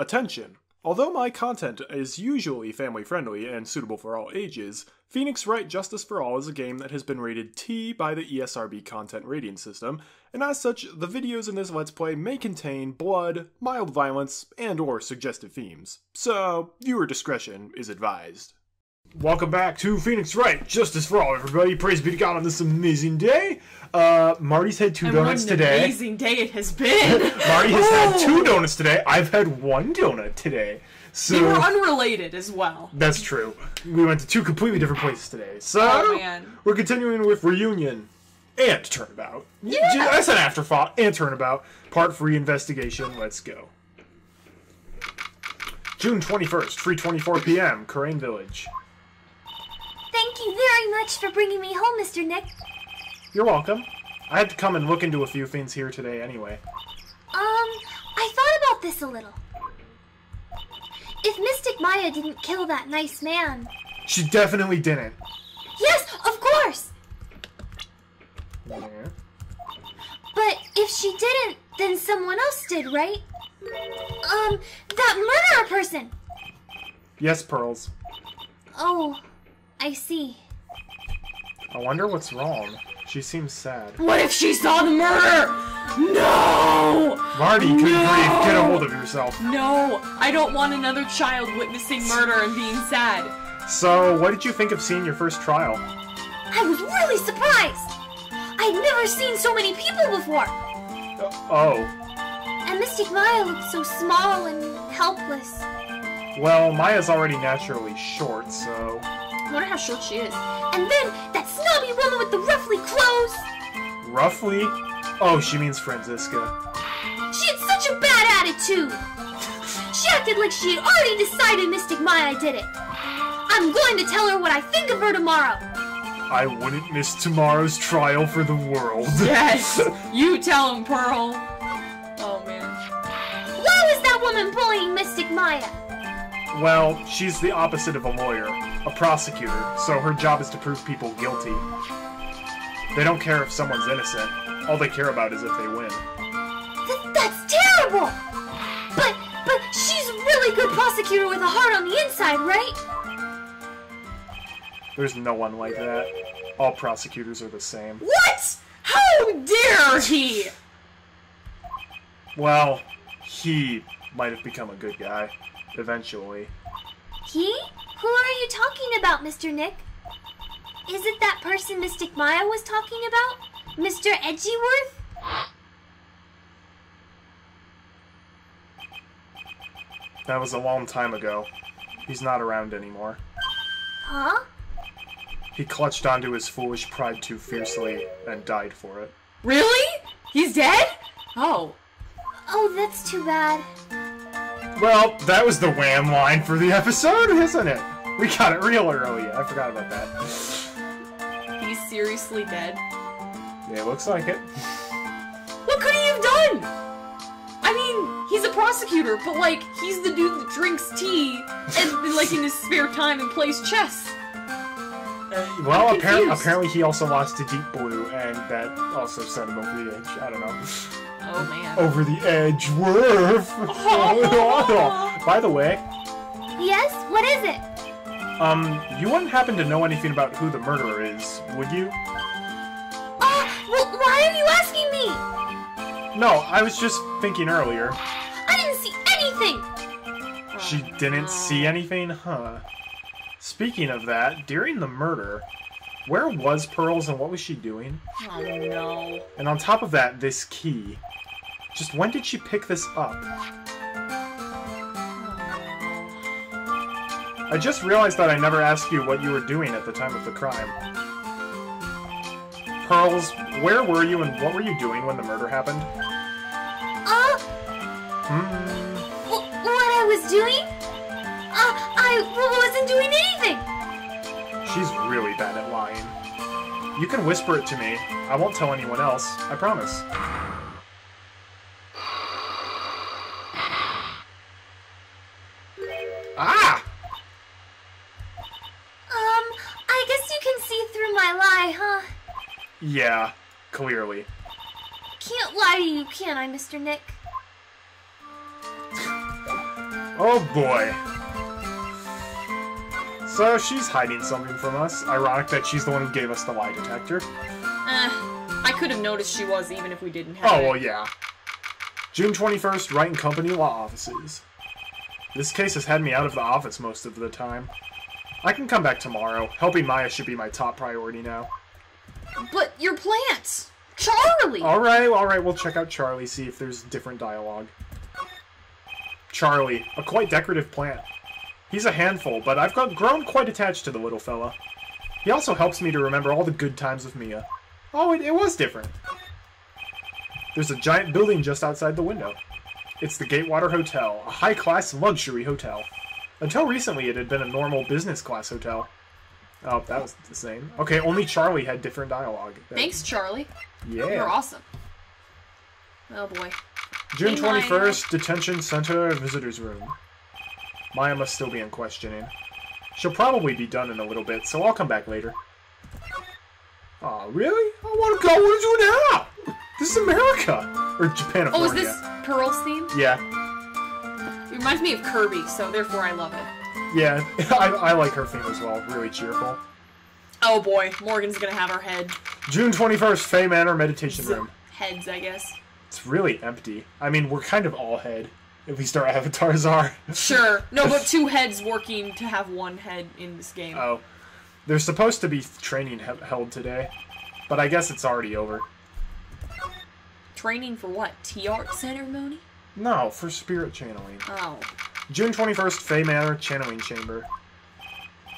Attention! Although my content is usually family friendly and suitable for all ages, Phoenix Wright Justice for All is a game that has been rated T by the ESRB content rating system, and as such, the videos in this Let's Play may contain blood, mild violence, and or suggestive themes. So, viewer discretion is advised. Welcome back to Phoenix Wright Justice for All, everybody. Praise be to God on this amazing day. Uh, Marty's had two And donuts what an today. amazing day it has been. Marty has had two donuts today. I've had one donut today. So They were unrelated as well. that's true. We went to two completely different places today. So Oh, man. we're continuing with reunion and turnabout. Yeah. That's an afterthought and turnabout. Part three investigation. Let's go. June twenty first, three twenty four p.m. Kurain Village. Thank you very much for bringing me home, Mr. Nick. You're welcome. I had to come and look into a few things here today anyway. Um, I thought about this a little. If Mystic Maya didn't kill that nice man. She definitely didn't. Yes, of course! Yeah. But if she didn't, then someone else did, right? Um, that murderer person! Yes, Pearls. Oh, I see. I wonder what's wrong. She seems sad. What if she saw the murder? No! Marty, good No! grief, get a hold of yourself. No! I don't want another child witnessing murder and being sad. So, what did you think of seeing your first trial? I was really surprised! I'd never seen so many people before! Uh, oh, And Mystic Maya looked so small and helpless. well, Maya's already naturally short, so. I wonder how short she is. And then that snobby woman with the ruffly clothes! Roughly? Oh, she means Franziska. She had such a bad attitude! She acted like she had already decided Mystic Maya did it. I'm going to tell her what I think of her tomorrow. I wouldn't miss tomorrow's trial for the world. Yes! you tell him, Pearl. Oh man. Why was that woman bullying Mystic Maya? Well, she's the opposite of a lawyer, a prosecutor, so her job is to prove people guilty. They don't care if someone's innocent. All they care about is if they win. Th- that's terrible! But, but she's a really good prosecutor with a heart on the inside, right? There's no one like that. All prosecutors are the same. What? How dare he? Well, he might have become a good guy. Eventually. He? Who are you talking about, Mr. Nick? Is it that person Mystic Maya was talking about? Mr. Edgeworth? That was a long time ago. He's not around anymore. Huh? He clutched onto his foolish pride too fiercely and died for it. Really? He's dead? Oh. Oh, that's too bad. Well, that was the wham line for the episode, isn't it? We got it real early. I forgot about that. He's seriously dead? Yeah, looks like it. What could he have done? I mean, he's a prosecutor, but like, he's the dude that drinks tea and like in his spare time and plays chess. Well, I'm appar- apparently he also lost to Deep Blue, and that also set him over the edge. I don't know. Oh man. Over the edge, Worf! By the way, Yes? What is it? um, you wouldn't happen to know anything about who the murderer is, would you? Uh, well, why are you asking me? No, I was just thinking earlier. I didn't see anything! She didn't see anything, huh? Speaking of that, during the murder, where was Pearls and what was she doing? Oh no. And on top of that, this key. Just when did she pick this up? I just realized that I never asked you what you were doing at the time of the crime. Pearls, where were you and what were you doing when the murder happened? Uh, Hmm. wh- what I was doing? Uh, I wasn't doing anything! She's really bad at lying. You can whisper it to me. I won't tell anyone else. I promise. Yeah, clearly. Can't lie to you, can I, Mr. Nick? Oh boy. So she's hiding something from us. Ironic that she's the one who gave us the lie detector. Eh, I could have noticed she was even if we didn't have Oh, it. well, yeah. June 21st, Wright and Company Law Offices. This case has had me out of the office most of the time. I can come back tomorrow. Helping Maya should be my top priority now. But your plants! Charlie! Alright, alright, we'll check out Charlie, see if there's different dialogue. Charlie, a quite decorative plant. He's a handful, but I've got grown quite attached to the little fella. He also helps me to remember all the good times with Mia. Oh, it, it was different. There's a giant building just outside the window. It's the Gatewater Hotel, a high-class luxury hotel. Until recently, it had been a normal business-class hotel. Oh, that was the same. Okay, only Charlie had different dialogue. Thanks, Charlie. Yeah. You're awesome. Oh boy. June Hey, 21st, Detention Center Visitors Room. Maya must still be in questioning. She'll probably be done in a little bit, so I'll come back later. Aw, really? I want to go. What to do now? This is America! Or Japan, Oh, is this Pearl's theme? Yeah, It reminds me of Kirby, so therefore I love it. Yeah. I, I like her theme as well. Really cheerful. Oh boy, Morgan's gonna have our head. June 21st, Fey Manor Meditation Room. Heads, I guess. It's really empty. I mean, we're kind of all head. At least our avatars are. Sure. No, but two heads working to have one head in this game. Oh. There's supposed to be training he- held today, but I guess it's already over. Training for what? Tea art ceremony? No, for spirit channeling. Oh. June 21st, Fey Manor Channeling Chamber.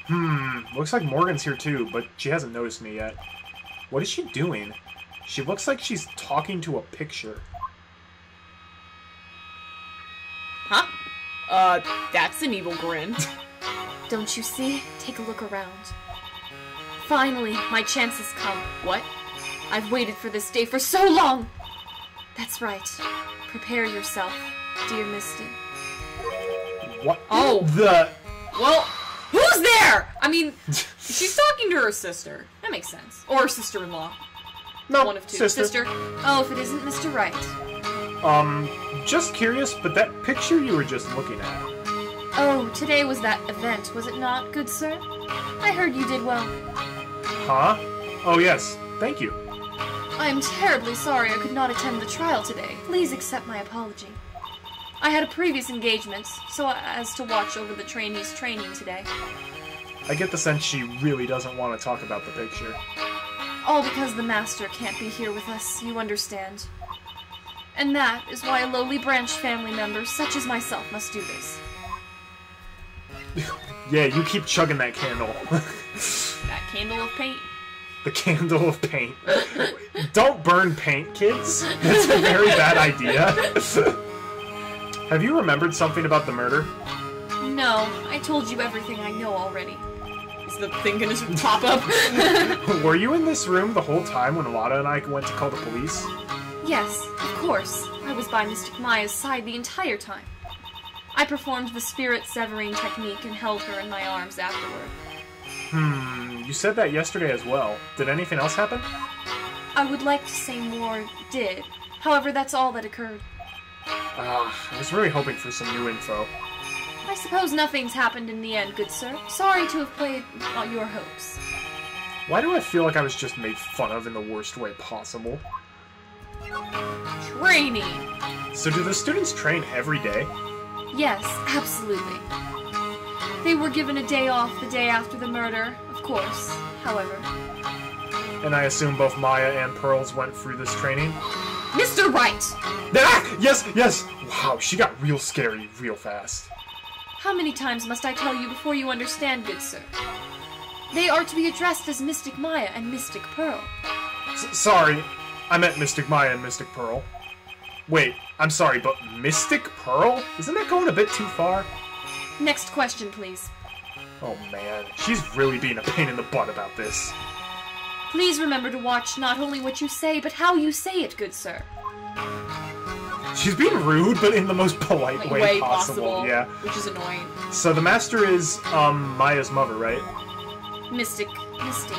Hmm, looks like Morgan's here too, but she hasn't noticed me yet. What is she doing? She looks like she's talking to a picture. Huh? Uh, that's an evil grin. Don't you see? Take a look around. Finally, my chance has come. what? I've waited for this day for so long! That's right. Prepare yourself, dear Misty. What? Oh. The. Well, who's there? I mean, she's talking to her sister. That makes sense. Or sister-in-law. No, One of two. sister. Oh, if it isn't Mr. Wright. Um, just curious, but that picture you were just looking at. Oh, today was that event, was it not, good sir? I heard you did well. Huh? Oh, yes. Thank you. I am terribly sorry I could not attend the trial today. Please accept my apology. I had a previous engagement, so as to watch over the trainees' training today. I get the sense she really doesn't want to talk about the picture. All because the master can't be here with us, you understand. And that is why a lowly branch family member such as myself must do this. Yeah, you keep chugging that candle. That candle of paint. the candle of paint. Don't burn paint, kids. That's a very bad idea. Have you remembered something about the murder? No, I told you everything I know already. Is the thing gonna just pop up? Were you in this room the whole time when Lotta and I went to call the police? Yes, of course. I was by Mystic Maya's side the entire time. I performed the spirit severing technique and held her in my arms afterward. Hmm, you said that yesterday as well. Did anything else happen? I would like to say more did. However, that's all that occurred. Ah, I was really hoping for some new info. I suppose nothing's happened in the end, good sir. Sorry to have played on your hopes. Why do I feel like I was just made fun of in the worst way possible? Training. So do the students train every day? Yes, absolutely. They were given a day off the day after the murder, of course. However, And I assume both Maya and Pearls went through this training? Mr. Wright. Ah! Yes, yes! Wow, she got real scary real fast. how many times must I tell you before you understand, good sir? They are to be addressed as Mystic Maya and Mystic Pearl. S- sorry, I meant Mystic Maya and Mystic Pearl. Wait, I'm sorry, but Mystic Pearl? Isn't that going a bit too far? Next question, please. Oh man, she's really being a pain in the butt about this. Please remember to watch not only what you say, but how you say it, good sir. She's being rude, but in the most polite Like, way, way possible. possible. Yeah. Which is annoying. So the master is um Maya's mother, right? Mystic Misty.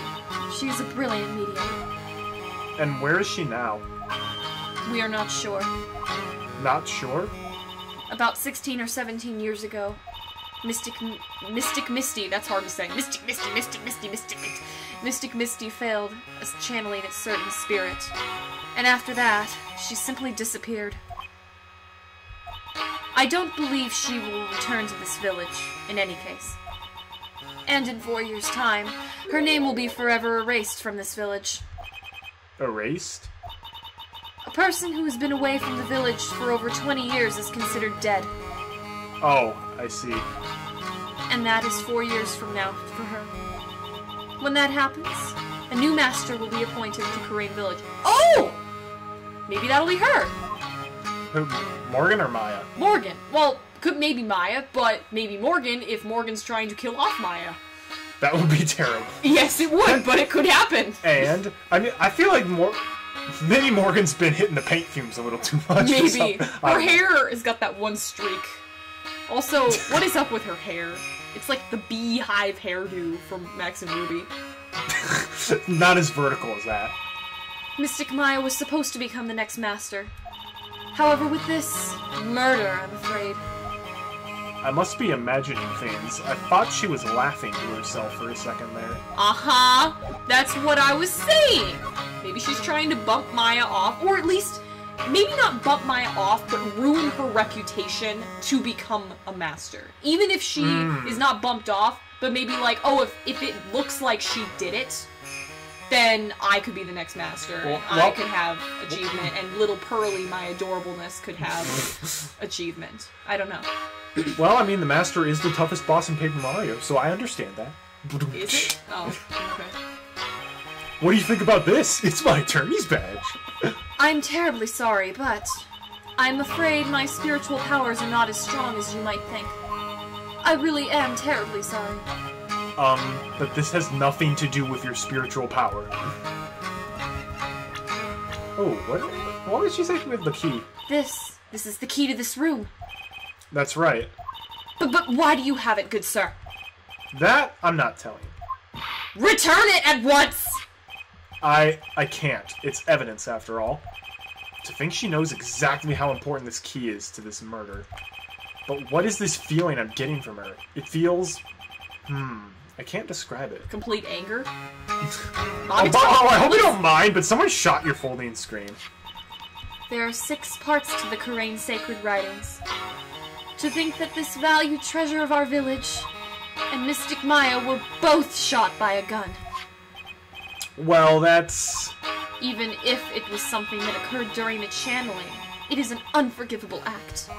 She is a brilliant medium. And where is she now? We are not sure. Not sure. about 16 or 17 years ago, Mystic Mystic Misty, that's hard to say. Mystic Misty, Mystic Misty, Mystic Misty. Mystic Misty failed as channeling its certain spirit. And after that, she simply disappeared. I don't believe she will return to this village, in any case. And in four years' time, her name will be forever erased from this village. Erased? A person who has been away from the village for over 20 years is considered dead. Oh, I see. And that is four years from now for her. When that happens, a new master will be appointed to Kurain Village. Oh! Maybe that'll be her. Who, Morgan or Maya? Morgan. Well, could maybe Maya, but maybe Morgan if Morgan's trying to kill off Maya. That would be terrible. Yes, it would, but it could happen. And I mean, I feel like more. Maybe Morgan's been hitting the paint fumes a little too much. Maybe. something. Her don't know. hair has got that one streak. Also, what is up with her hair? It's like the beehive hairdo from Max and Ruby. Not as vertical as that. Mystic Maya was supposed to become the next master. However, with this murder, I'm afraid. I must be imagining things. I thought she was laughing to herself for a second there. Uh huh. That's what I was saying. Maybe she's trying to bump Maya off, or at least, maybe not bump Maya off, but ruin her reputation to become a master. Even if she Mm. is not bumped off, but maybe like, oh, if, if it looks like she did it, then I could be the next master. and Well- I well- could have achievement, and little Pearly, my adorableness, could have achievement. I don't know. Well, I mean, the Master is the toughest boss in Paper Mario, so I understand that. Is it? Oh, okay. What do you think about this? It's my attorney's badge. I'm terribly sorry, but I'm afraid my spiritual powers are not as strong as you might think. I really am terribly sorry. Um, but this has nothing to do with your spiritual power. Oh, what? What did she say with the key? This, this is the key to this room. That's right. But, but why do you have it, good sir? That I'm not telling. Return it at once! I I can't. It's evidence after all. To think she knows exactly how important this key is to this murder. But what is this feeling I'm getting from her? It feels hmm, I can't describe it. Complete anger? Oh, Bob, oh, I hope you don't mind, but someone shot your folding screen. There are six parts to the Kurain sacred writings. To think that this valued treasure of our village and Mystic Maya were both shot by a gun. Well, that's Even if it was something that occurred during the channeling, it is an unforgivable act.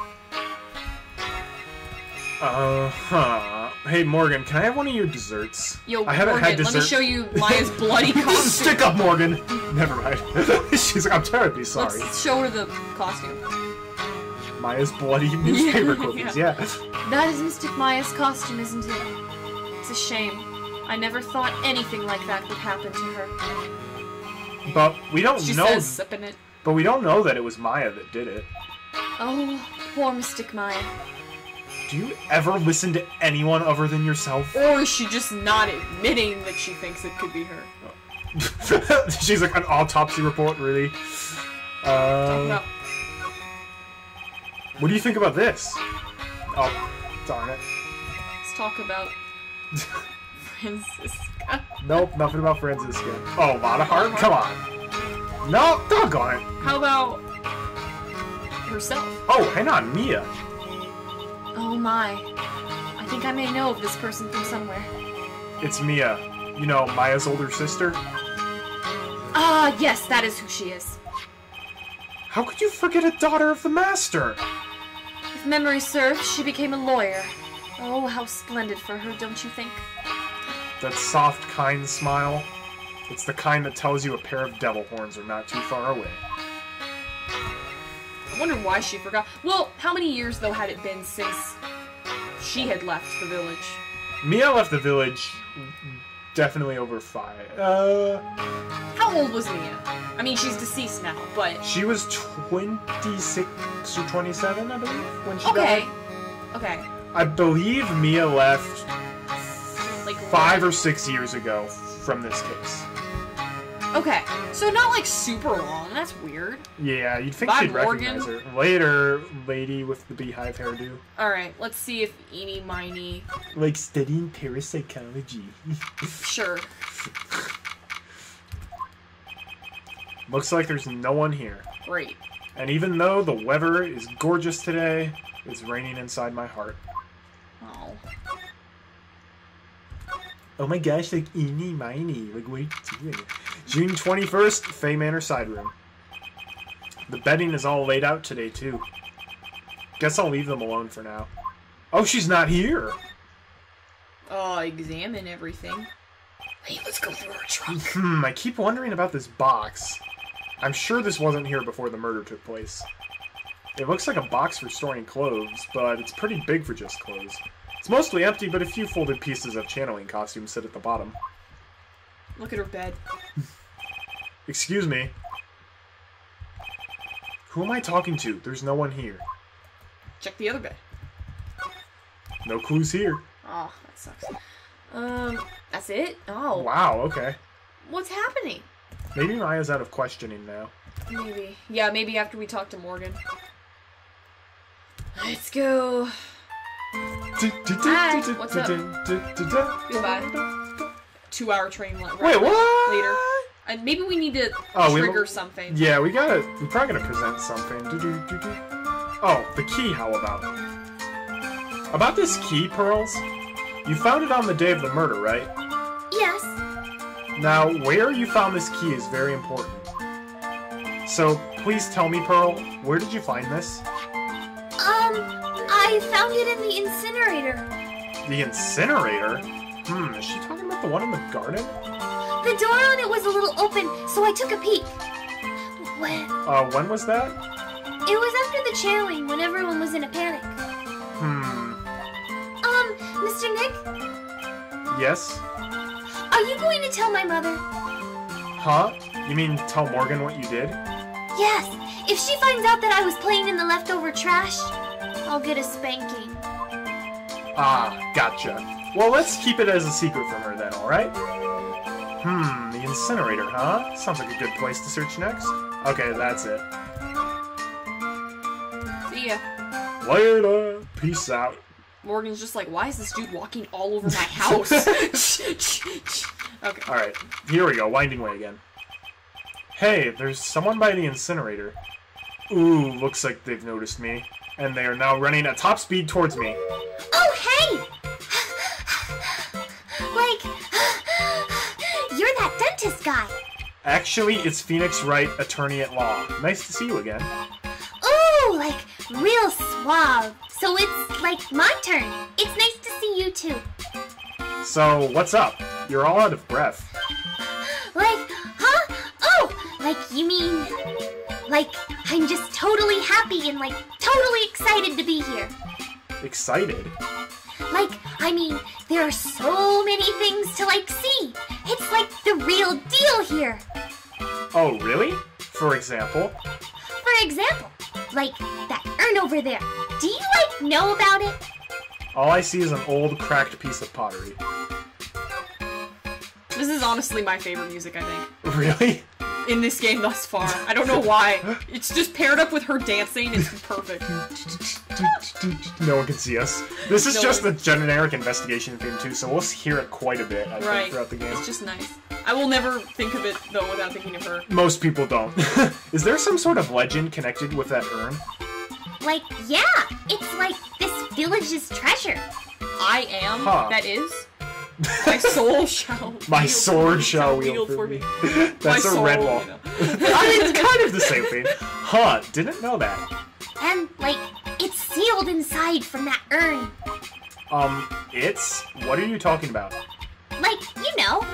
uh huh. Hey Morgan, can I have one of your desserts? Yo, I haven't Morgan, had dessert. let me show you Maya's bloody costume. Stick up, Morgan. Never mind. She's like, I'm terribly sorry. Let's show her the costume. Maya's bloody newspaper Yeah. clippings. Yeah. That is Mystic Maya's costume, isn't it? It's a shame. I never thought anything like that would happen to her. But we don't She know. says, sipping it. But we don't know that it was Maya that did it. Oh, poor Mystic Maya. Do you ever listen to anyone other than yourself? Or is she just not admitting that she thinks it could be her? She's like an autopsy report, really. Uh, what do you think about this? Oh, darn it. Let's talk about Franziska. Nope, nothing about Franziska. Oh, Hart? Come on. No, doggone it. How about herself? Oh, hang on, Mia. Oh my. I think I may know of this person from somewhere. It's Mia. You know, Maya's older sister. Ah, yes, that is who she is. How could you forget a daughter of the Master? If memory serves, she became a lawyer. Oh, how splendid for her, don't you think? That soft, kind smile. It's the kind that tells you a pair of devil horns are not too far away. I wonder why she forgot. Well, how many years, though, had it been since she had left the village? Mia left the village definitely over five. Uh, How old was Mia? I mean, she's deceased now, but. she was 26 or 27, I believe, when she Okay. died. Okay. Okay. I believe Mia left five or six years ago from this case. Okay, so not like super long. That's weird. Yeah, you'd think she'd Morgan. recognize her. Later, lady with the beehive hairdo. All right, let's see if Ini Miney. Like studying parapsychology. Sure. Looks like there's no one here. Great. And even though the weather is gorgeous today, it's raining inside my heart. Oh. Oh my gosh, like Ini Miney. Like, what are you doing? June 21st, Fey Manor side room. The bedding is all laid out today, too. Guess I'll leave them alone for now. Oh, she's not here! Oh, examine everything. Hey, let's go through her trunk. Hmm, I keep wondering about this box. I'm sure this wasn't here before the murder took place. It looks like a box for storing clothes, but it's pretty big for just clothes. It's mostly empty, but a few folded pieces of channeling costumes sit at the bottom. Look at her bed. Excuse me. Who am I talking to? There's no one here. Check the other bed. No clues here. Oh, that sucks. Um, that's it? Oh. Wow, okay. What's happening? Maybe Maya's out of questioning now. Maybe. Yeah, maybe after we talk to Morgan. Let's go. Hi, what's up? Goodbye. Two hour train le- Wait, ride what? later. And maybe we need to Oh, we- trigger something. Yeah, we gotta. We're probably gonna present something. Do-do-do-do. Oh, the key, how about? About this key, Pearls? You found it on the day of the murder, right? Yes. Now, where you found this key is very important. So, please tell me, Pearl, where did you find this? Um, I found it in the incinerator. The incinerator? Hmm, is she talking about the one in the garden? The door on it was a little open, so I took a peek. When Uh, when was that? it was after the channeling, when everyone was in a panic. Hmm, Um, Mr. Nick, yes? are you going to tell my mother? Huh? You mean tell Morgan what you did? Yes. If she finds out that I was playing in the leftover trash, I'll get a spanking. Ah, gotcha. Well, let's keep it as a secret from her then, alright? Hmm, the incinerator, huh? Sounds like a good place to search next. Okay, that's it. See ya. Later! Peace out. Morgan's just like, why is this dude walking all over my house? okay. Alright, here we go, winding way again. Hey, there's someone by the incinerator. Ooh, looks like they've noticed me. And they are now running at top speed towards me. Oh, hey! like, you're that dentist guy. Actually, it's Phoenix Wright, attorney at law. Nice to see you again. Ooh, like real suave. So it's like my turn. It's nice to see you too. So, what's up? You're all out of breath. Like, huh? Oh, like you mean, like I'm just totally happy and like totally excited to be here. Excited? Like, I mean, there are so many things to like see. It's like the real deal here. Oh, really? For example? For example, like that urn over there. Do you like know about it? All I see is an old, cracked piece of pottery. This is honestly my favorite music, I think, Really? In this game thus far. I don't know why. It's just paired up with her dancing. It's perfect. no one can see us. This is No just one- the generic investigation theme too, so we'll hear it quite a bit, I think, Right. throughout the game. It's just nice. I will never think of it though without thinking of her. Most people don't. is there some sort of legend connected with that urn? Like, yeah, it's like this village's treasure. I am. Huh. That is. My soul shall. My wield- sword shall wield wield for me. That's My a soul, red wall. you know. I mean, it's kind of the same thing. Huh, didn't know that. And, like, it's sealed inside from that urn. Um, it's? What are you talking about? Like, you know,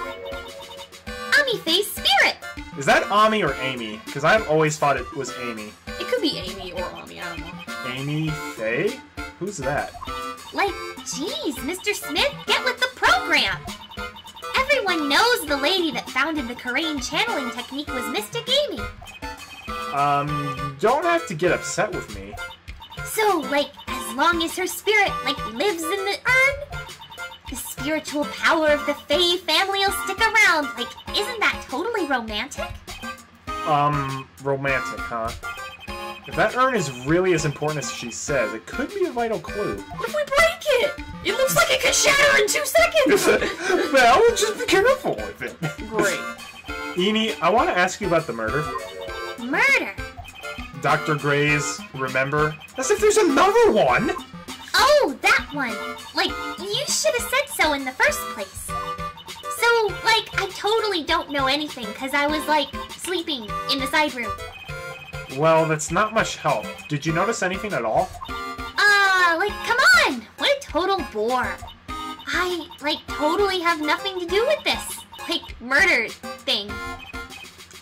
Ami Fey's spirit. Is that Ami or Amy? Because I've always thought it was Amy. It could be Amy or Ami. I don't know. Amy Fey? Who's that? Like, geez, Mr. Smith, get with the program. Everyone knows the lady that founded the Kurain channeling technique was Mystic Amy. Um, you don't have to get upset with me. So, like, as long as her spirit, like, lives in the urn, the spiritual power of the Fey family will stick around. Like, isn't that totally romantic? Um, romantic, huh? If that urn is really as important as she says, it could be a vital clue. What if we break it? It looks like it could shatter in two seconds. well, just be careful with it. Great. Ini, I want to ask you about the murder. Murder. Dr. Grey's, remember? As if there's another one! Oh, that one. Like, you should have said so in the first place. So, like, I totally don't know anything because I was, like, sleeping in the side room. Well, that's not much help. Did you notice anything at all? Uh, like, come on! What a total bore. I, like, totally have nothing to do with this. Like, murder thing.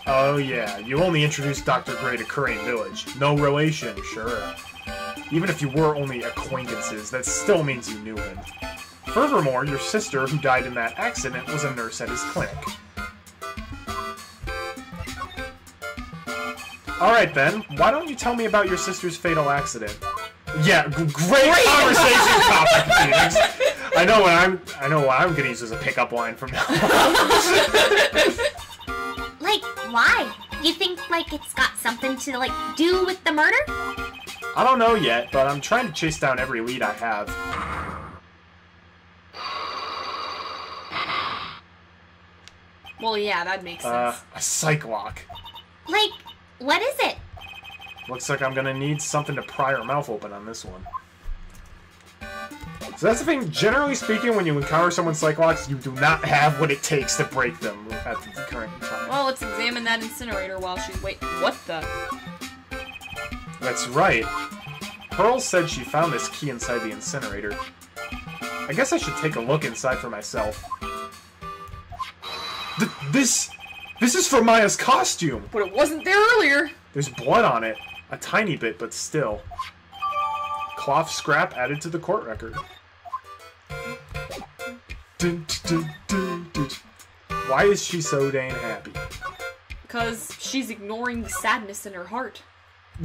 Oh yeah, you only introduced Dr. Grey to Kurain Village. No relation, sure. Even if you were only acquaintances, that still means you knew him. Furthermore, your sister, who died in that accident, was a nurse at his clinic. Alright then, why don't you tell me about your sister's fatal accident? Yeah, g- great, conversation topic, Phoenix. I know what I'm. I know what I'm gonna use as a pickup line from now on. Like, why? You think, like, it's got something to, like, do with the murder? I don't know yet, but I'm trying to chase down every lead I have. Well, yeah, that makes Uh, sense. a psych lock. Like, what is it? Looks like I'm gonna need something to pry her mouth open on this one. So that's the thing, generally speaking, when you encounter someone's psych locks, you do not have what it takes to break them at the current time. Well, let's examine that incinerator while she's wait. What the? That's right. Pearl said she found this key inside the incinerator. I guess I should take a look inside for myself. Th- this... This is for Maya's costume! But it wasn't there earlier. There's blood on it. A tiny bit, but still. Cloth scrap added to the court record. Dun, dun, dun. Why is she so dang happy? Because she's ignoring the sadness in her heart.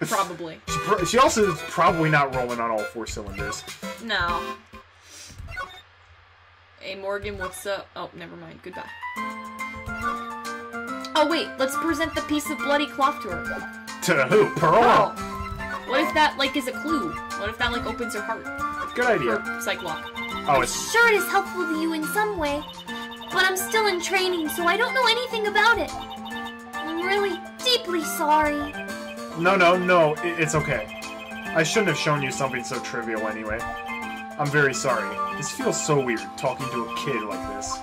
Probably. She, pr- she also is probably not rolling on all four cylinders. No. Hey, Morgan, what's up? Oh, never mind. Goodbye. Oh, wait. Let's present the piece of bloody cloth to her. To who? Pearl? Oh. What if that, like, is a clue? What if that, like, opens her heart? Good idea. Or psych? Oh, it's Sure, it is helpful to you in some way, but I'm still in training, so I don't know anything about it. I'm really deeply sorry. no, no, no. it's okay. I shouldn't have shown you something so trivial anyway. I'm very sorry. This feels so weird talking to a kid like this.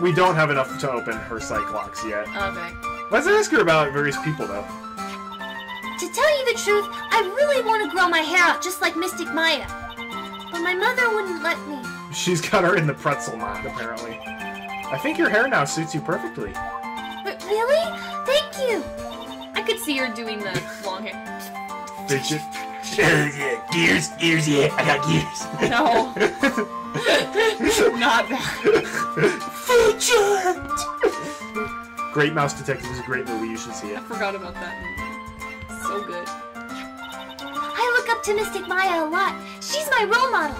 We don't have enough to open her psych locks yet. Okay. Let's ask her about various people though. To tell you the truth, I really want to grow my hair out just like Mystic Maya. But my mother wouldn't let me. She's got her in the pretzel knot, apparently. I think your hair now suits you perfectly. But really? Thank you. I could see her doing the long hair. Fidget. Gears, gears, yeah, I got gears. No. Not that. Fidget! Great Mouse Detective is a great movie. You should see it. I forgot about that movie. So good. I look up to Mystic Maya a lot. She's my role model.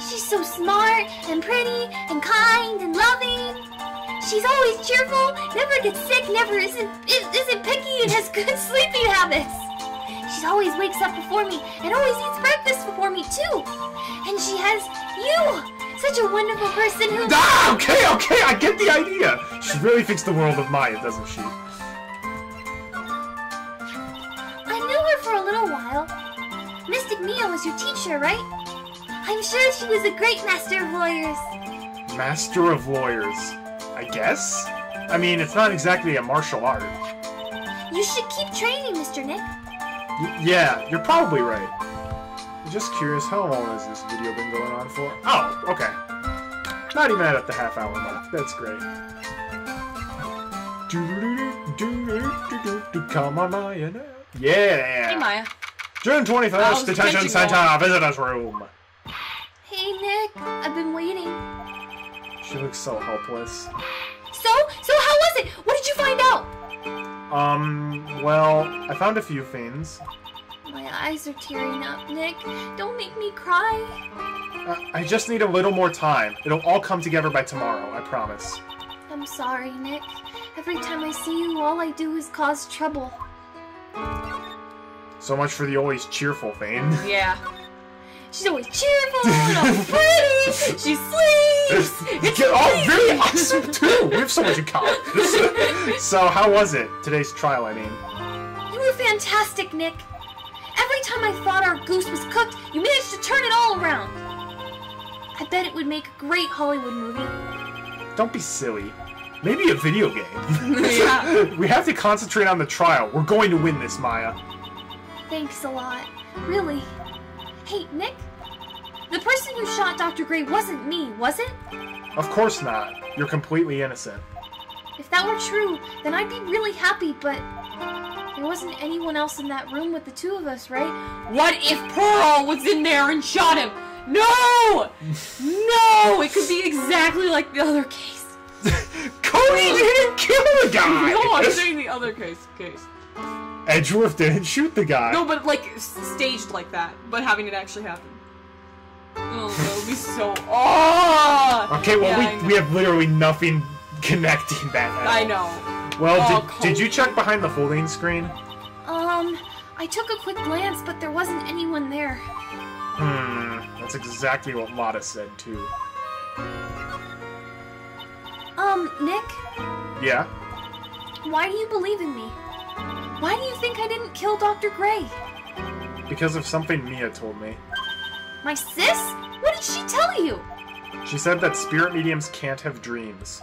She's so smart and pretty and kind and loving. She's always cheerful, never gets sick, never isn't isn't picky, and has good sleeping habits. She always wakes up before me and always eats breakfast before me too. And she has you, such a wonderful person who. Ah, okay, okay, I get the idea. She really thinks the world of Maya, doesn't she? I knew her for a little while. Mystic Mia was your teacher, right? I'm sure she was a great master of lawyers. Master of lawyers, I guess. I mean, it's not exactly a martial art. You should keep training, Mr. Nick. Y- yeah, you're probably right. I'm just curious, how long has this video been going on for? Oh, okay. Not even at the half hour mark. That's great. Come on, Maya now. Yeah! Hey, Maya. June 21st, How's detention Kenji center, going? visitor's room. Hey, Nick. I've been waiting. She looks so helpless. So? So how was it? What did you find out? Um, well, I found a few things. My eyes are tearing up, Nick. Don't make me cry. Uh, I just need a little more time. It'll all come together by tomorrow, I promise. I'm sorry, Nick. Every time I see you, all I do is cause trouble. So much for the always cheerful thing. Yeah. She's always cheerful and always pretty. She sleeps. It's Get all very awesome too. We have so much in common. so how was it? Today's trial, I mean. You were fantastic, Nick. Every time I thought our goose was cooked, you managed to turn it all around. I bet it would make a great Hollywood movie. Don't be silly. Maybe a video game. Yeah. we have to concentrate on the trial. We're going to win this, Maya. Thanks a lot. Really. Hey, Nick? The person who shot Dr. Grey wasn't me, was it? Of course not. You're completely innocent. If that were true, then I'd be really happy, but there wasn't anyone else in that room with the two of us, right? What if Pearl was in there and shot him? No! No! It could be exactly like the other case. Cody didn't kill the guy! No, I'm saying the other case. Case. Edgeworth didn't shoot the guy. No, but like staged like that, but having it actually happen. Oh, that would be so. Oh. Okay, well, Yeah, I we, know. we have literally nothing connecting that now. I know. Well, Oh, did, did you check behind the folding screen? Um, I took a quick glance, but there wasn't anyone there. Hmm, that's exactly what Lotta said, too. Um, Nick, Yeah? why do you believe in me? Why do you think I didn't kill Dr. Grey? Because of something Mia told me. My sis? What did she tell you? She said that spirit mediums can't have dreams.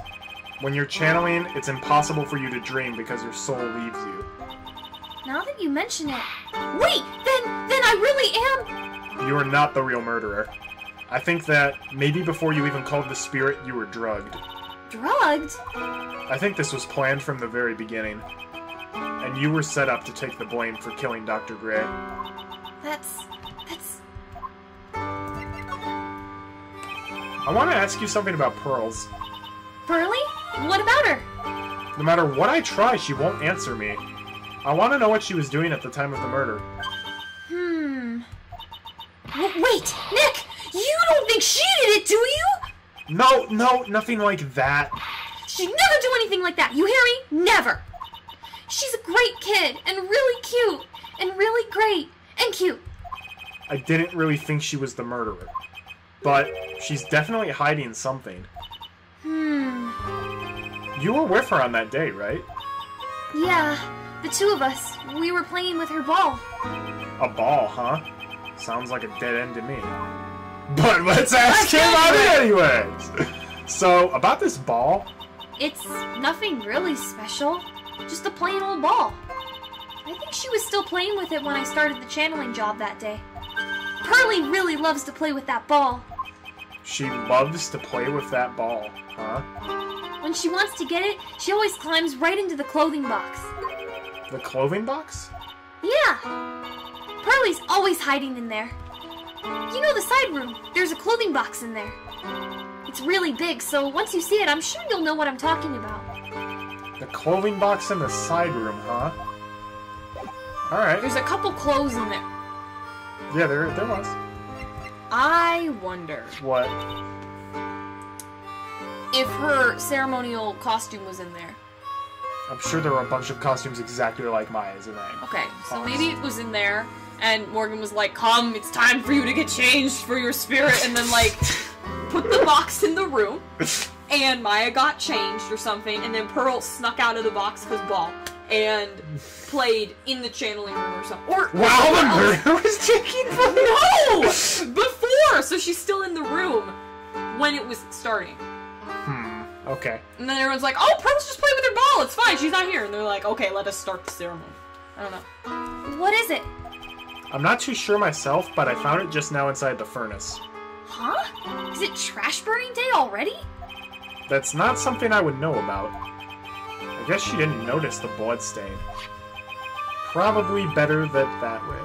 When you're channeling, it's impossible for you to dream because your soul leaves you. Now that you mention it. Wait, then then I really am You are not the real murderer. I think that maybe before you even called the spirit, you were drugged. drugged. I think this was planned from the very beginning. And you were set up to take the blame for killing Dr. Grey. That's that's I want to ask you something about Pearls. Pearly? What about her? No matter what I try, she won't answer me. I want to know what she was doing at the time of the murder. Hmm. W- wait, Nick! You don't think she did it, do you? No, no, nothing like that. She'd never do anything like that. You hear me? Never. She's a great kid and really cute and really great and cute. I didn't really think she was the murderer. But she's definitely hiding something. Hmm. You were with her on that day, right? Yeah, the two of us. We were playing with her ball. A ball, huh? Sounds like a dead end to me. But let's ask him about it anyways! So, about this ball, It's nothing really special. Just a plain old ball. I think she was still playing with it when I started the channeling job that day. Pearly really loves to play with that ball. She loves to play with that ball, huh? When she wants to get it, she always climbs right into the clothing box. The clothing box? Yeah! Pearly's always hiding in there. You know the side room. There's a clothing box in there. It's really big, so once you see it, I'm sure you'll know what I'm talking about. The clothing box in the side room, huh? Alright. There's a couple clothes in there. Yeah, there, there was. I wonder What? if her ceremonial costume was in there. I'm sure there were a bunch of costumes exactly like Maya's in there. Okay, so maybe it was in there, and Morgan was like, "Come, it's time for you to get changed for your spirit," and then like put the box in the room, and Maya got changed or something, and then Pearl snuck out of the box because ball and played in the channeling room or something. Or Wow, the or else- murder was taking No, before, so she's still in the room when it was starting. Hmm. Okay. And then everyone's like, "Oh, Pearl's just playing with her ball. It's fine. She's not here." And they're like, "Okay, let us start the ceremony." I don't know. What is it? I'm not too sure myself, but I found it just now inside the furnace. Huh? Is it trash burning day already? That's not something I would know about. I guess she didn't notice the blood stain. Probably better that that way.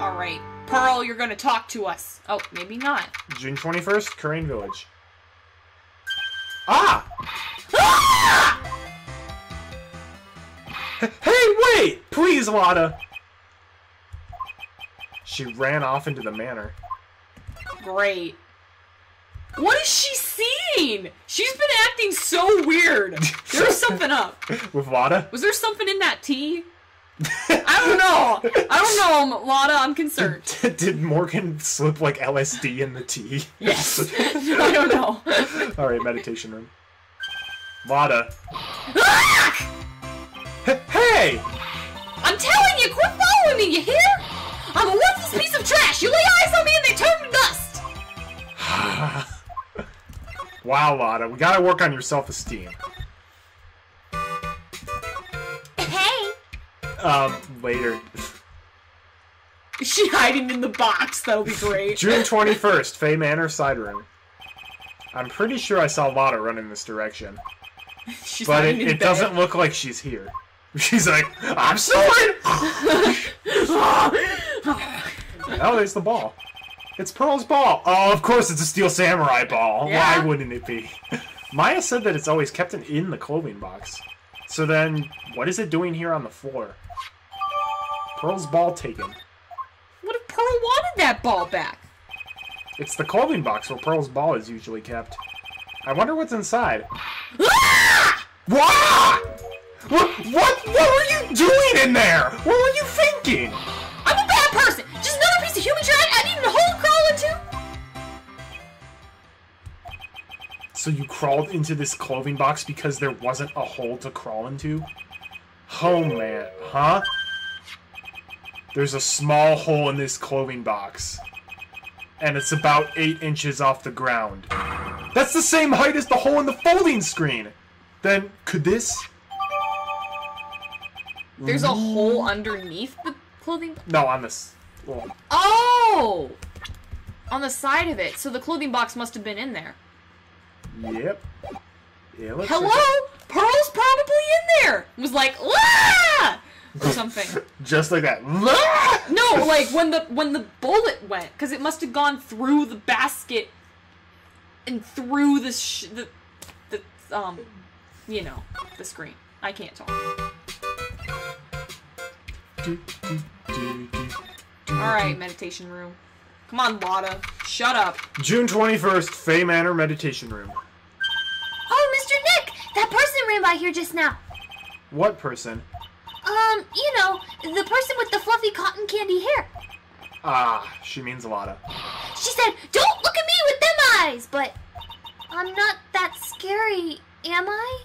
All right, Pearl, you're gonna talk to us. Oh, maybe not. June 21st, Kurain Village. Ah! Hey, wait! Please, Lotta! She ran off into the manor. Great. What is she She's been acting so weird. There's something up. With Lotta? Was there something in that tea? I don't know. I don't know, um, Lotta. I'm concerned. Did Morgan slip like LSD in the tea? Yes. I don't know. Alright, meditation room. Lotta. Hey! I'm telling you, quit following me, you hear? I'm a worthless piece of trash. You lay eyes on me and they turn to dust. Wow, Lotta, we gotta work on your self-esteem. Hey, Um, later. Is she hiding in the box? That'll be great. June 21st, Fey Manor side room. I'm pretty sure I saw Lotta run in this direction. She's But it, it doesn't look like she's here. She's like, I'm sorry! oh, there's the ball. It's Pearl's ball. Oh, of course it's a Steel Samurai ball. Yeah. Why wouldn't it be? Maya said that it's always kept in, in the clothing box. So then, what is it doing here on the floor? Pearl's ball taken. What if Pearl wanted that ball back? It's the clothing box where Pearl's ball is usually kept. I wonder what's inside. Ah! What? What? What? What were you doing in there? What were you thinking? So you crawled into this clothing box because there wasn't a hole to crawl into? Oh man, huh? There's a small hole in this clothing box. And it's about 8 inches off the ground. That's the same height as the hole in the folding screen! Then, could this? There's a hole underneath the clothing. No, on this. Well, Oh! On the side of it. So the clothing box must have been in there. Yep. Yeah, Hello? Pearl's probably in there. Was like, ah! Or something. Just like that. No, like when the when the bullet went, because it must have gone through the basket and through the sh- the the um, you know, the screen. I can't talk. All right, meditation room. Come on, Lotta. Shut up. June 21st, Fey Manor Meditation Room. By here just now. What person? Um, you know, the person with the fluffy cotton candy hair. Ah, she means a lot of. She said, "Don't look at me with them eyes," but I'm not that scary, am I?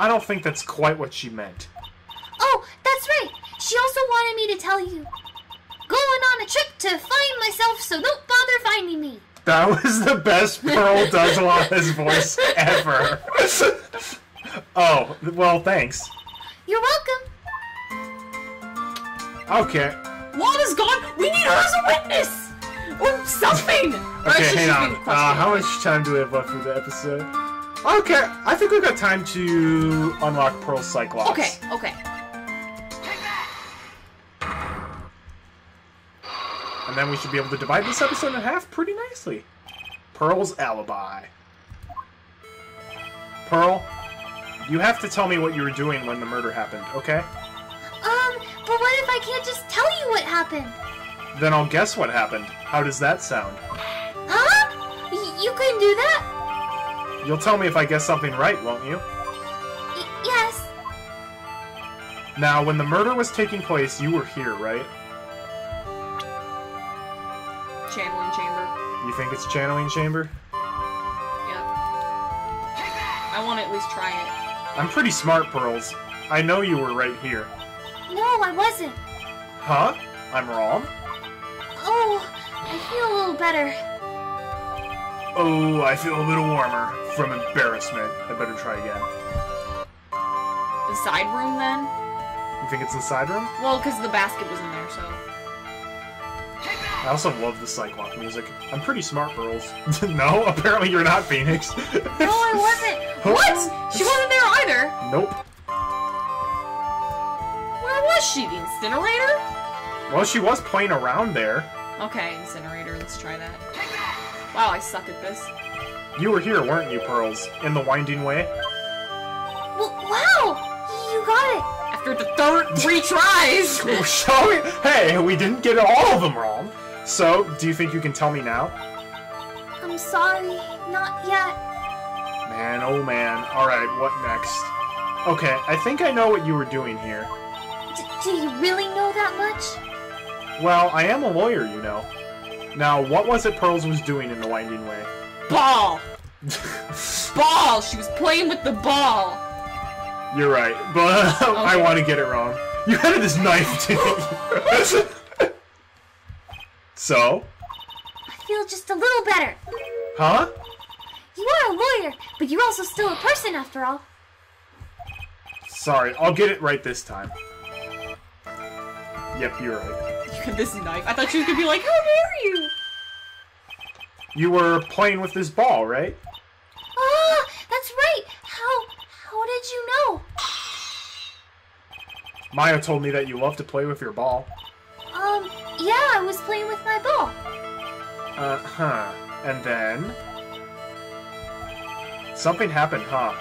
I don't think that's quite what she meant. Oh, that's right. She also wanted me to tell you. Going on a trip to find myself, so don't bother finding me. That was the best Pearl does voice ever. oh, well, thanks. You're welcome. Okay. Lotta's gone. We need her as a witness or something. Okay, actually, hang on. Uh, how much time do we have left for the episode? Okay, I think we've got time to unlock Pearl's psych locks. Okay, okay. And then we should be able to divide this episode in half pretty nicely. Pearl's alibi. Pearl, you have to tell me what you were doing when the murder happened, okay? Um, but what if I can't just tell you what happened? Then I'll guess what happened. How does that sound? Huh? Y- you couldn't do that? You'll tell me if I guess something right, won't you? Y- yes. Now, when the murder was taking place, you were here, right? Channeling chamber. You think it's channeling chamber? Yep. I want to at least try it. I'm pretty smart, Pearls. I know you were right here. No, I wasn't. Huh? I'm wrong? Oh, I feel a little better. Oh, I feel a little warmer from embarrassment. I better try again. The side room then? You think it's the side room? Well, because the basket was in there, so. I also love the psych locks music. I'm pretty smart, Pearls. no, apparently you're not, Phoenix. No, I wasn't. What? She wasn't there either. Nope. Where was she? The incinerator? Well, she was playing around there. Okay, incinerator. Let's try that. Wow, I suck at this. You were here, weren't you, Pearls? In the winding way? Well, wow, you got it. After the third three tries. We? Hey, we didn't get all of them wrong. So, do you think you can tell me now? I'm sorry, not yet. Man, oh man. Alright, what next? Okay, I think I know what you were doing here. D- do you really know that much? Well, I am a lawyer, you know. Now, what was it Pearls was doing in the Winding Way? Ball. Ball. She was playing with the ball. You're right, but I want to get it wrong. You had this knife, didn't you? so? I feel just a little better. Huh? You are a lawyer, but you're also still a person after all. Sorry, I'll get it right this time. Yep, you're right. You had this knife. I thought she was gonna be like, "How dare you!" You were playing with this ball, right? Ah, that's right. How how did you know? Maya told me that you love to play with your ball. Um, yeah, I was playing with my ball. Uh huh. And then. Something happened, huh?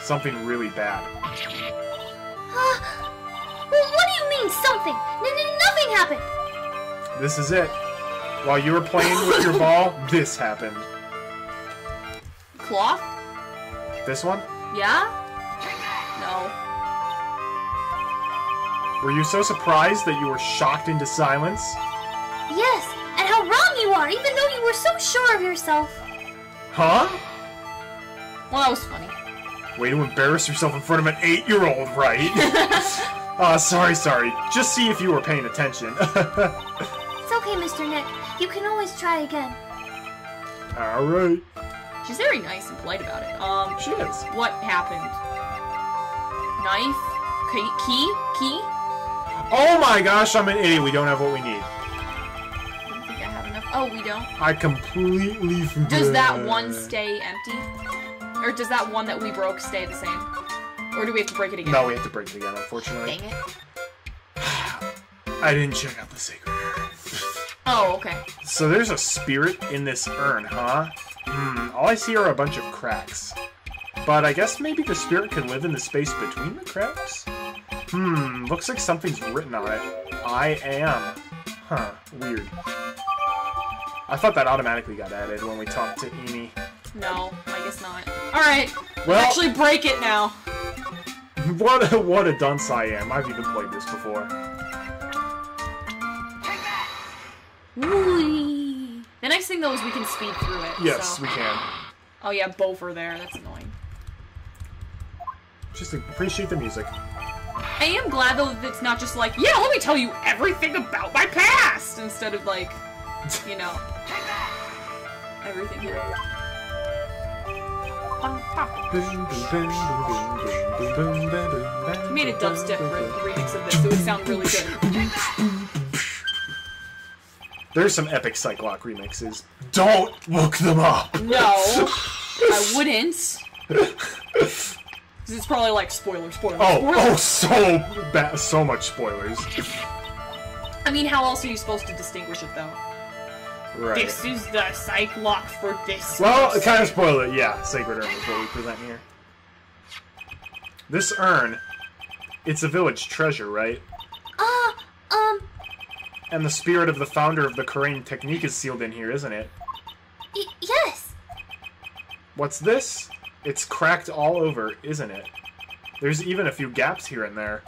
Something really bad. Ah, well, what do you mean something? N- n- nothing happened. This is it. While you were playing with your ball, this happened. Cloth? This one? Yeah? Were you so surprised that you were shocked into silence? Yes, and how wrong you are, even though you were so sure of yourself. Huh? Well, that was funny. Way to embarrass yourself in front of an eight year old, right? uh, sorry, sorry. Just see if you were paying attention. It's okay, Mr. Nick. You can always try again. Alright. She's very nice and polite about it. Um, She is. what happened? Knife? Key? Key? Key? Oh my gosh, I'm an idiot. We don't have what we need. I don't think I have enough. Oh, we don't. I completely forgot. Does that one stay empty? Or does that one that we broke stay the same? Or do we have to break it again? No, we have to break it again, unfortunately. Dang it. I didn't check out the sacred urn. Oh, okay. So there's a spirit in this urn, huh? Hmm, all I see are a bunch of cracks. But I guess maybe the spirit could live in the space between the cracks? Hmm, looks like something's written on it. I am. Huh, weird. I thought that automatically got added when we talked to Ami. No, I guess not. Alright. Well- Actually break it now. What a, what a dunce I am. I've even played this before. The next thing though is we can speed through it. Yes, so- we can. Oh yeah, both are there. That's annoying. Just appreciate the music. I am glad though that it's not just like, yeah, let me tell you everything about my past instead of like, you know, everything here. He made a dubstep re- remix of this, so it would sound really good. There's some epic psych lock remixes. Don't look them up! No, I wouldn't. 'Cause it's probably like spoiler, spoiler, Oh, spoiler. oh, so bad, so much spoilers. I mean, how else are you supposed to distinguish it though? Right. This is the psych lock for this. Well, person. kind of spoil it. Yeah, Sacred Urn is what we present here. This urn, it's a village treasure, right? Ah, um, And the spirit of the founder of the Kurain technique is sealed in here, isn't it? y- yes. What's this? It's cracked all over, isn't it? There's even a few gaps here and there.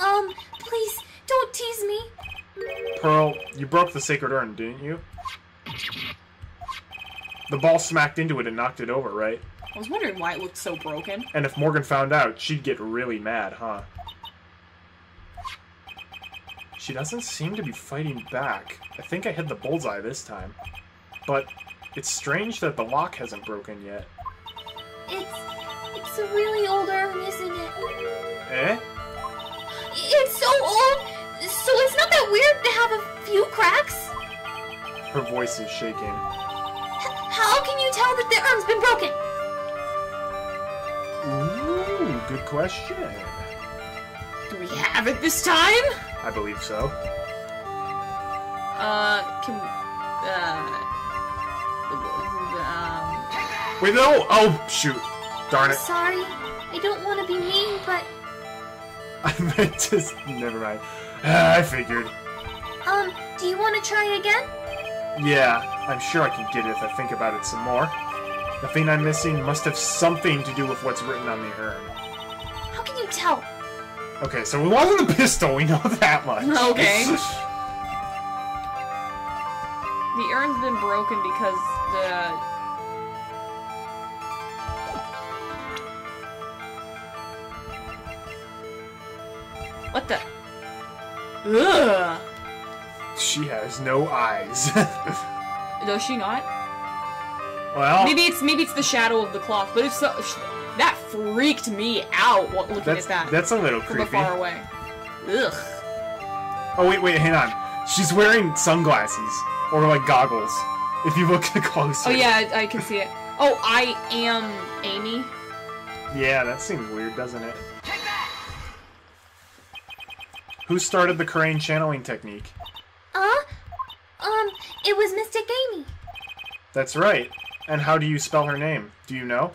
Um, please, don't tease me. Pearl, you broke the sacred urn, didn't you? The ball smacked into it and knocked it over, right? I was wondering why it looked so broken. And if Morgan found out, she'd get really mad, huh? She doesn't seem to be fighting back. I think I hit the bullseye this time. But it's strange that the lock hasn't broken yet. It's, it's a really old urn, isn't it? Eh? It's so old, so it's not that weird to have a few cracks. Her voice is shaking. How can you tell that the urn's been broken? Ooh, good question. Do we have it this time? I believe so. Uh, Wait, no! Oh, shoot. Darn it. I'm Sorry, I don't want to be mean, but I meant to. Never mind. Ah, I figured. Um, do you want to try it again? Yeah, I'm sure I can get it if I think about it some more. The thing I'm missing must have something to do with what's written on the urn. How can you tell? Okay, so it wasn't the pistol, we know that much. Okay. The urn's been broken because the Ugh. she has no eyes. Does she not? well, Maybe it's maybe it's the shadow of the cloth, but it's so that freaked me out wa- looking that's, at that that's a little from creepy. far away. Ugh. Oh, wait, wait, hang on. She's wearing sunglasses. Or, like, goggles. If you look closer. Oh yeah, I, I can see it. Oh, I am Ami. Yeah, that seems weird, doesn't it? Who started the Kurain channeling technique? Uh, um, it was Mystic Ami. That's right. And how do you spell her name? Do you know?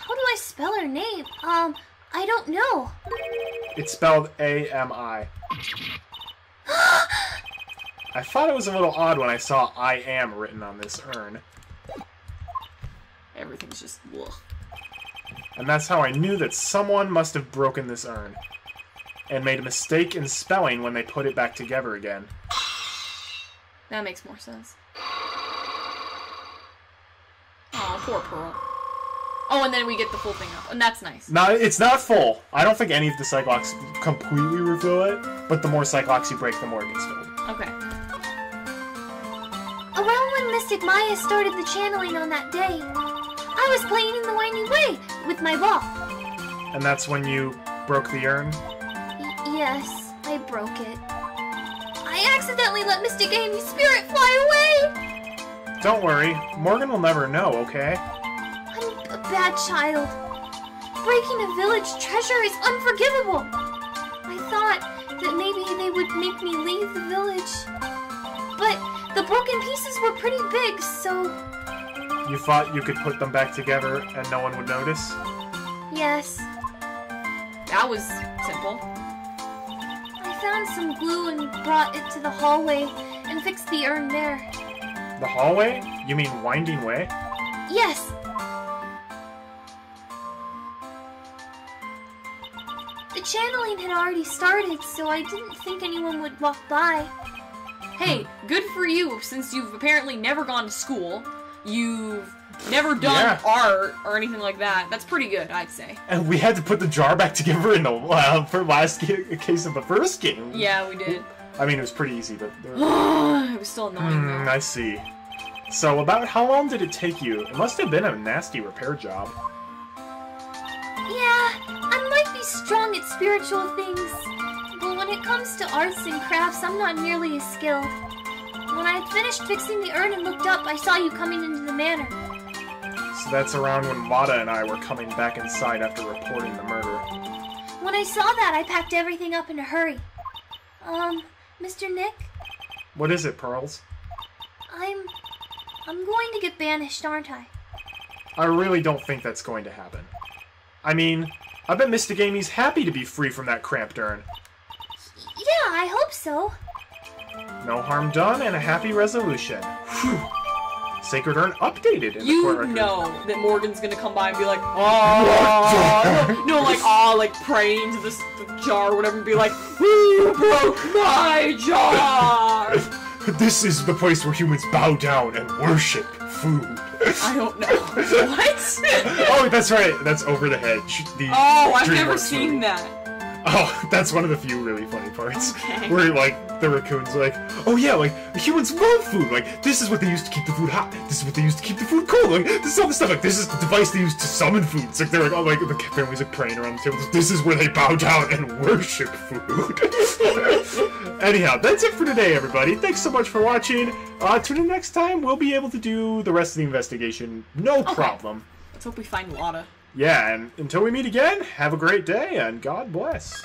How do I spell her name? Um, I don't know. It's spelled A M I. I thought it was a little odd when I saw I am written on this urn. Everything's just ugh. And that's how I knew that someone must have broken this urn. And made a mistake in spelling when they put it back together again. That makes more sense. Oh, poor Pearl. Oh, and then we get the full thing up, and that's nice. Now, it's not full. I don't think any of the psych locks completely refill it, but the more psych locks you break, the more it gets filled. Okay. Around when Mystic Maya started the channeling on that day, I was playing in the Winding Way with my ball. And that's when you broke the urn? Y- yes, I broke it. I accidentally let Mystic Ami's spirit fly away. Don't worry, Morgan will never know, okay? I'm a bad child. Breaking a village treasure is unforgivable. I thought that maybe they would make me leave the village. But the broken pieces were pretty big, so You thought you could put them back together and no one would notice? yes. That was simple. I found some glue and brought it to the hallway and fixed the urn there. The hallway? You mean winding way? Yes. The channeling had already started, so I didn't think anyone would walk by. Hey, good for you, since you've apparently never gone to school. You've never done Yeah. art or anything like that. That's pretty good, I'd say. And we had to put the jar back together in the uh, for last ca- case of the first game. Yeah, we did. I mean, it was pretty easy, but. it was still annoying though. I see. So, about how long did it take you? It must have been a nasty repair job. Yeah, I might be strong at spiritual things, but when it comes to arts and crafts, I'm not nearly as skilled. When I had finished fixing the urn and looked up, I saw you coming into the manor. So that's around when Lotta and I were coming back inside after reporting the murder. When I saw that, I packed everything up in a hurry. Um, Mr. Nick, What is it, Pearls? I'm. I'm going to get banished, aren't I? I really don't think that's going to happen. I mean, I bet Mr. Ami's happy to be free from that cramped urn. Yeah, I hope so. No harm done and a happy resolution. Whew. Sacred Urn updated in the court You know that Morgan's gonna come by and be like, oh, no, like, oh, like praying to this the jar or whatever, and be like, who broke my jar? This is the place where humans bow down and worship food. I don't know. what? oh, that's right. That's over the hedge. The oh, I've never seen movie. that. Oh, that's one of the few really funny parts. Okay. Where like the raccoon's like, oh yeah, like humans love food. Like this is what they use to keep the food hot. This is what they use to keep the food cold. Like this is all the stuff. Like this is the device they use to summon food. It's like they're like, oh, like the family's like praying around the table. This is where they bow down and worship food. Anyhow, that's it for today, everybody. Thanks so much for watching. Uh, tune in next time. We'll be able to do the rest of the investigation. No problem. Let's hope we find Lotta. Yeah, and until we meet again, have a great day and God bless.